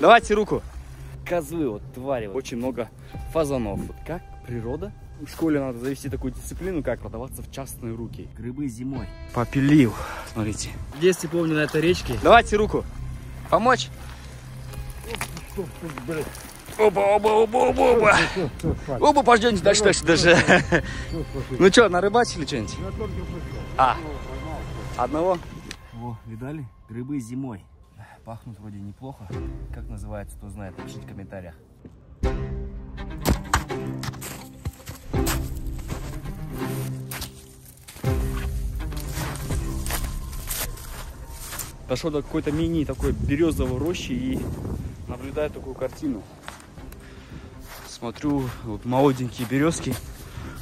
Давайте руку. Козлы, вот твари, очень много фазанов. Вот как природа? В школе надо завести такую дисциплину, как продаваться в частные руки. Грибы зимой. Попилил, смотрите. В детстве помню на этой речке. Давайте руку. Помочь? Оба, оба, оба, оба, оба. Оба, пождемте дальше, дальше, даже. Ну что, нарыбачили что-нибудь? А, одного? Во, видали? Грибы зимой. Пахнут вроде неплохо. Как называется, кто знает, напишите в комментариях. Дошел до какой-то мини такой березовой рощи и наблюдаю такую картину. Смотрю, вот молоденькие березки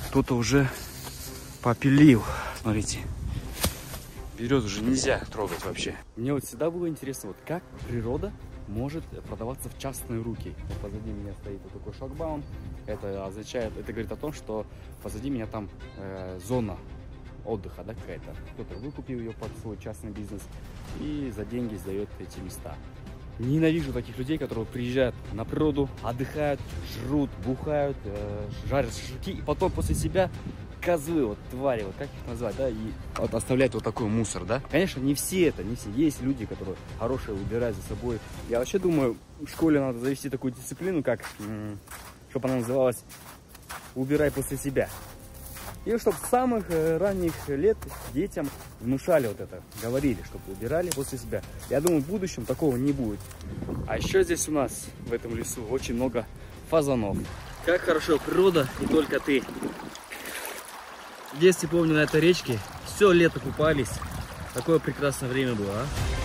кто-то уже попилил. Смотрите, берез уже нельзя трогать вообще. Мне вот всегда было интересно, вот как природа может продаваться в частные руки. Позади меня стоит вот такой шлагбаум. Это означает, это говорит о том, что позади меня там э, зона отдыха, да, какая-то. Кто-то выкупил ее под свой частный бизнес и за деньги сдает эти места. Ненавижу таких людей, которые приезжают на природу, отдыхают, жрут, бухают, э, жарят шашлыки, и потом после себя козлы, вот твари, вот как их назвать, да, и вот оставляют вот такой мусор, да. Конечно, не все это, не все. Есть люди, которые хорошие убирают за собой. Я вообще думаю, в школе надо завести такую дисциплину, как, чтобы она называлась «убирай после себя». И чтобы с самых э, ранних лет детям внушали вот это, говорили, чтобы убирали после себя. Я думаю, в будущем такого не будет. А еще здесь у нас, в этом лесу, очень много фазанов. Как хорошо природа и только ты. В детстве помню на этой речке, все лето купались. Такое прекрасное время было, а?